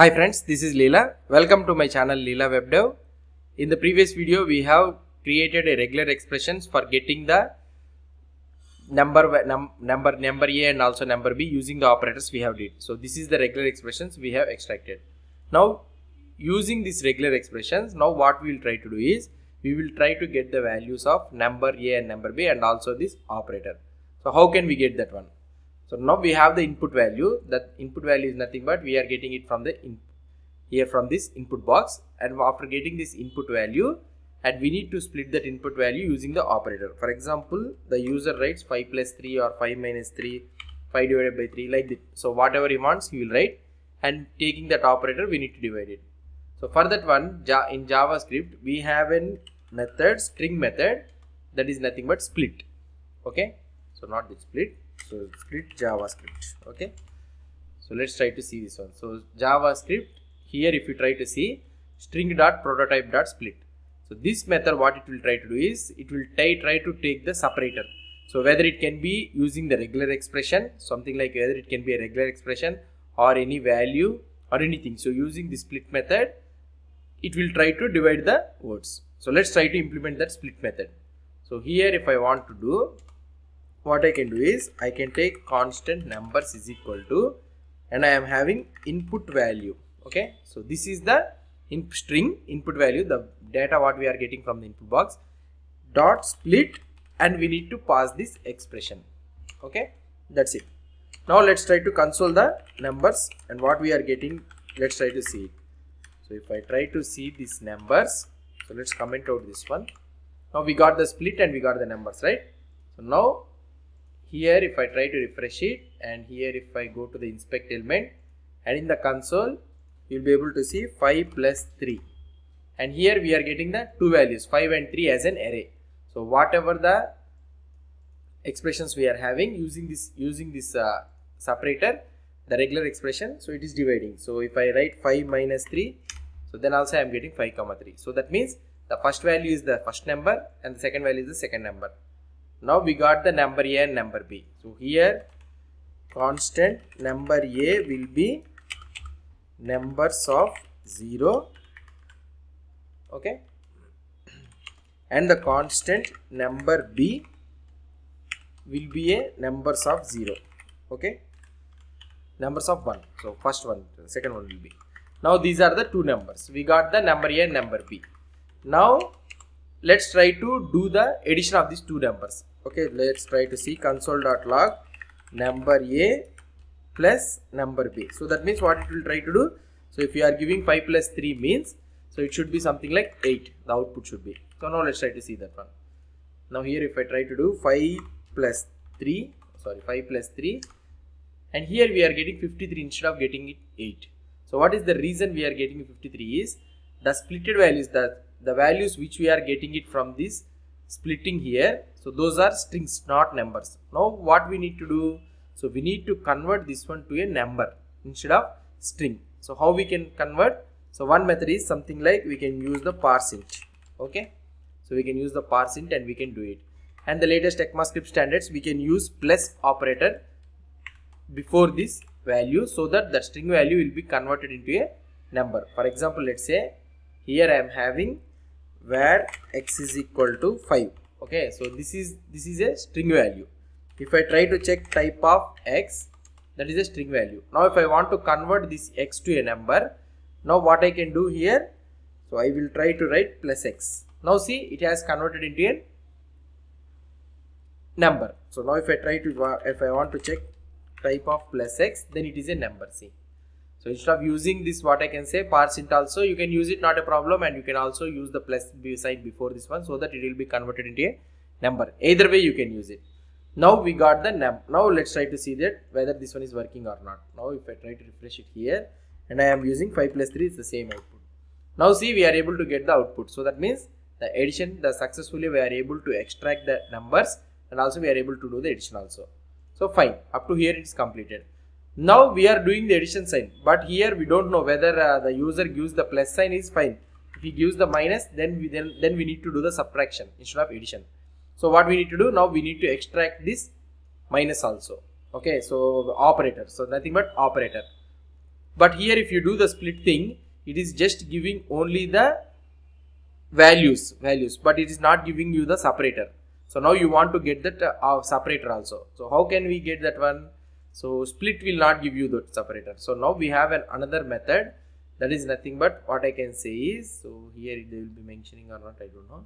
Hi friends, this is Leela. Welcome to my channel Leela WebDev. In the previous video, we have created a regular expressions for getting the number num, number number A and also number B using the operators we have did. So this is the regular expressions we have extracted. Now using these regular expressions, now what we will try to do is we will try to get the values of number A and number B and also this operator. So how can we get that one? So now we have the input value. That input value is nothing but we are getting it from the in, here from this input box. And after getting this input value, and we need to split that input value using the operator. For example, the user writes 5 plus 3 or 5 minus 3, 5 divided by 3 like this. So whatever he wants, he will write. And taking that operator, we need to divide it. So for that one, in JavaScript, we have a method, string method that is nothing but split. Okay. So not the split so split javascript okay? So let's try to see this one. So javascript here if you try to see string dot prototype dot split so this method what it will try to do is it will try, try to take the separator. So whether it can be using the regular expression something like whether it can be a regular expression or any value or anything. So using the split method it will try to divide the words. So let's try to implement that split method. So here if i want to do what I can do is I can take constant numbers is equal to and I am having input value. Okay? So this is the in string input value the data what we are getting from the input box. Dot split and we need to pass this expression. Okay? That's it. Now let's try to console the numbers and what we are getting. Let's try to see. So if I try to see these numbers so let's comment out this one. Now we got the split and we got the numbers right? So now here if I try to refresh it and here if I go to the inspect element and in the console you'll be able to see 5 plus 3 and here we are getting the two values 5 and 3 as an array. So whatever the expressions we are having using this using this uh, separator the regular expression so it is dividing. So if I write 5 minus 3 so then also I am getting 5 comma 3 so that means the first value is the first number and the second value is the second number now we got the number A and number B. So here constant number A will be numbers of 0 okay? And the constant number B will be a numbers of 0 okay? Numbers of 1 so first one second one will be. Now these are the two numbers. We got the number A and number B. Now let's try to do the addition of these two numbers. Okay let's try to see console.log number a plus number b. So that means what it will try to do? So if you are giving 5 plus 3 means so it should be something like 8 the output should be. So now let's try to see that one. Now here if i try to do 5 plus 3 sorry 5 plus 3 and here we are getting 53 instead of getting it 8 so what is the reason we are getting 53 is the splitted values that the values which we are getting it from this splitting here. So those are strings not numbers. Now what we need to do? So we need to convert this one to a number instead of string. So how we can convert? So one method is something like we can use the parseint okay? So we can use the parseint and we can do it. And the latest ECMAScript standards we can use plus operator before this value so that the string value will be converted into a number. For example let's say here I am having where x is equal to 5 okay so this is this is a string value. If i try to check type of x that is a string value. Now if i want to convert this x to a number now what i can do here? So i will try to write plus x. Now see it has converted into a number. So now if i try to if i want to check type of plus x then it is a number see so instead of using this what I can say parseint also you can use it not a problem and you can also use the plus sign before this one so that it will be converted into a number. Either way you can use it. Now we got the num. Now let's try to see that whether this one is working or not. Now if I try to refresh it here and I am using 5 plus 3 is the same output. Now see we are able to get the output. So that means the addition the successfully we are able to extract the numbers and also we are able to do the addition also. So fine up to here it is completed. Now we are doing the addition sign, but here we don't know whether uh, the user gives the plus sign is fine. If he gives the minus, then we then then we need to do the subtraction instead of addition. So what we need to do now? We need to extract this minus also. Okay, so operator. So nothing but operator. but here if you do the split thing it is just giving only the values values but it is not giving you the separator so now you want to get that uh, separator also so how can we get that one so split will not give you the separator. So now we have an another method. That is nothing but what i can say is so here they will be mentioning or not i don't know.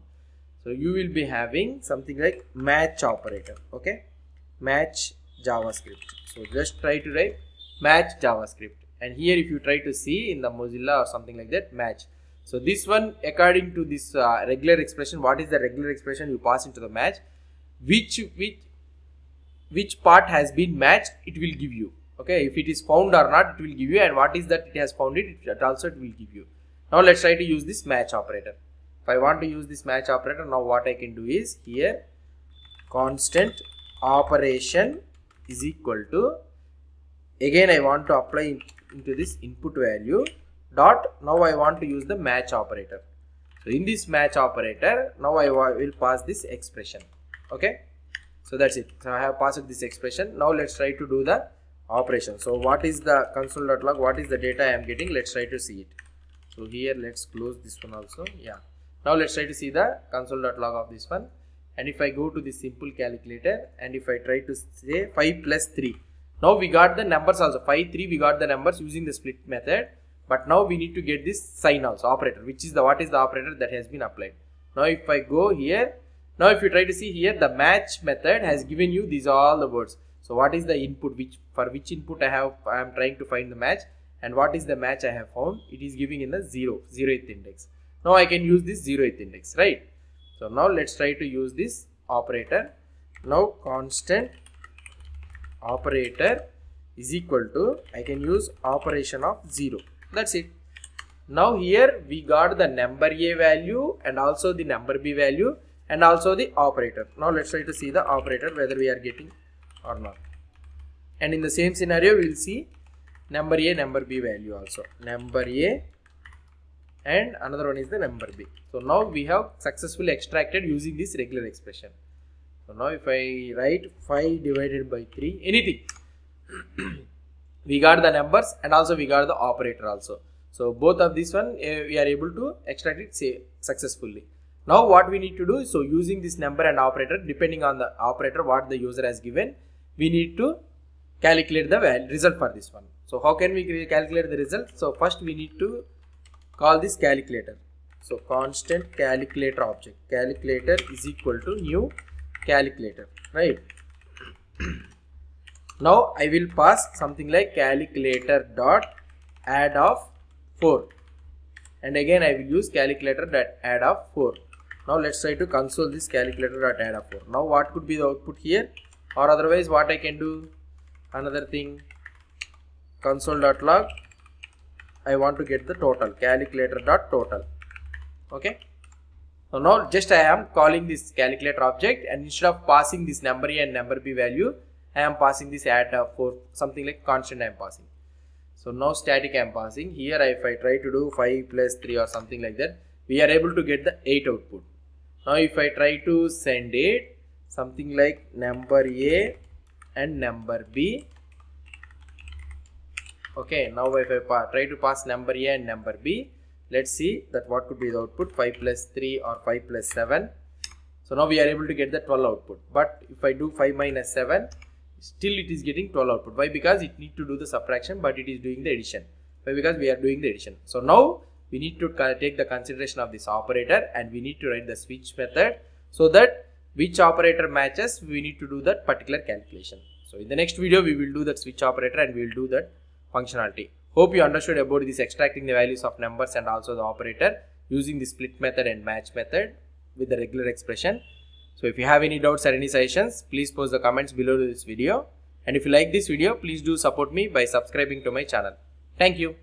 So you will be having something like match operator okay? Match javascript. So just try to write match javascript. And here if you try to see in the mozilla or something like that match. So this one according to this uh, regular expression what is the regular expression you pass into the match. Which which which part has been matched it will give you. Okay if it is found or not it will give you and what is that it has found it it also it will give you. Now let's try to use this match operator. If I want to use this match operator now what I can do is here constant operation is equal to again I want to apply into this input value dot now I want to use the match operator. So in this match operator now I will pass this expression. Okay so that's it. So I have passed this expression. Now let's try to do the operation. So what is the console.log what is the data I am getting? Let's try to see it. So here let's close this one also. Yeah. Now let's try to see the console.log of this one. And if I go to the simple calculator and if I try to say 5 plus 3 now we got the numbers also. 5 3 we got the numbers using the split method. But now we need to get this sign also operator which is the what is the operator that has been applied. Now if I go here now if you try to see here the match method has given you these all the words. So what is the input which for which input I have I am trying to find the match and what is the match I have found? It is giving in the 0 zeroth index. Now I can use this zeroth index right? So now let's try to use this operator. Now constant operator is equal to I can use operation of 0 that's it. Now here we got the number a value and also the number b value and also the operator. Now let's try to see the operator whether we are getting or not. And in the same scenario we will see number a number b value also. Number a and another one is the number b. So now we have successfully extracted using this regular expression. So now if i write 5 divided by 3 anything. We got the numbers and also we got the operator also. So both of this one uh, we are able to extract it say successfully now what we need to do is so using this number and operator depending on the operator what the user has given we need to calculate the result for this one. So how can we calculate the result? So first we need to call this calculator. So constant calculator object. Calculator is equal to new calculator right? Now I will pass something like calculator dot add of 4 and again I will use calculator dot add of 4 now let's try to console this calculator add of 4 now what could be the output here? Or otherwise what I can do? Another thing. Console dot log I want to get the total. Calculator dot total okay? So now just I am calling this calculator object and instead of passing this number a and number b value I am passing this add for something like constant I am passing. So now static I am passing. Here if I try to do 5 plus 3 or something like that we are able to get the 8 output now if I try to send it something like number a and number b. Okay now if I try to pass number a and number b let's see that what could be the output 5 plus 3 or 5 plus 7 so now we are able to get the 12 output. But if I do 5 minus 7 still it is getting 12 output. Why? Because it need to do the subtraction but it is doing the addition. Why? Because we are doing the addition. So now we need to take the consideration of this operator and we need to write the switch method so that which operator matches we need to do that particular calculation so in the next video we will do that switch operator and we will do that functionality. Hope you understood about this extracting the values of numbers and also the operator using the split method and match method with the regular expression. So if you have any doubts or any suggestions, please post the comments below this video. And if you like this video, please do support me by subscribing to my channel. Thank you.